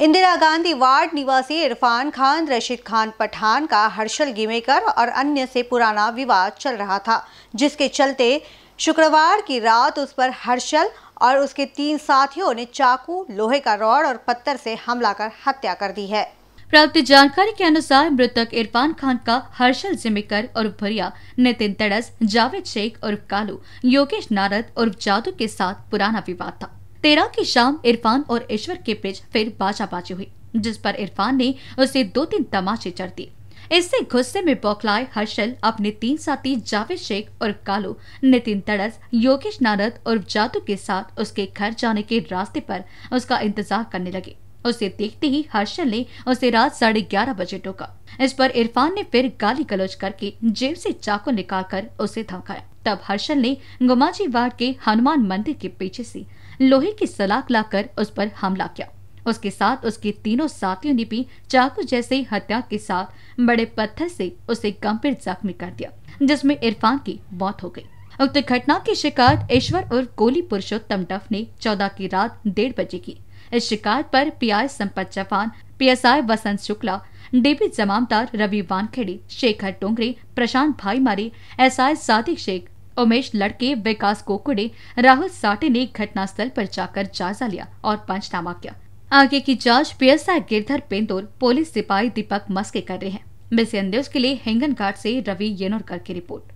Indira Gandhi ward निवासी इरफान खान, रशीद खान पठान का हर्षल गिमेकर और अन्य से पुराना विवाद चल रहा था, जिसके चलते शुक्रवार की रात उस पर हर्षल और उसके तीन साथियों ने चाकू, लोहे का रॉड और पत्थर से हमला कर हत्या कर दी है। प्राप्त जानकारी के अनुसार मृतक इरफान खान का हर्षल जिमिकर और भरिया नितिन तड़स, जावेद शेख और कालू, योगेश नारद और जादू के साथ पुराना विवाद था। तेरह की शाम इरफान और ईश्वर के बीच फिर बाजाबाजी हुई, जिस पर इरफान ने उसे दो तीन तमाचे चढ़ दिए। इससे गुस्से में बौखलाए हर्षल, अपने तीन साथी जावेद शेख और कालू, नितिन तड़स योगेश नारद और जादू के साथ उसके घर जाने के रास्ते पर उसका इंतज़ार करने लगे। उसे देखते ही हर्षल ने उसे रात साढ़े ग्यारह बजे टोका। इस पर इरफान ने फिर गाली गलौज करके जेब से चाकू निकालकर उसे धमकाया। तब हर्षल ने गुमाजी वार्ड के हनुमान मंदिर के पीछे से लोहे की सलाख लाकर उस पर हमला किया। उसके साथ उसके तीनों साथियों ने भी चाकू जैसे हत्या के साथ बड़े पत्थर से उसे गंभीर जख्मी कर दिया, जिसमें इरफान की मौत हो गई। उक्त घटना की शिकायत ईश्वर और कोली पुरुषोत्तम डफ ने चौदह की रात डेढ़ बजे की। इस शिकायत पर PI Sampat Chauhan, PSI Vasant Shukla, DP Jamamdar Ravi Wankhede, Shekhar Tongre Prashant भाई मारे एसआई सादिक शेख उमेश लड़के विकास कोकुड़े राहुल साटे ने घटनास्थल पर जाकर जायजा लिया और पंचनामा किया। आगे की जाँच पीएसआई गिरधर पेंदोर, पुलिस सिपाही दीपक मस्के कर रहे हैं। न्यूज़ के लिए हिंगन घाट से रवि येनोरकर की रिपोर्ट।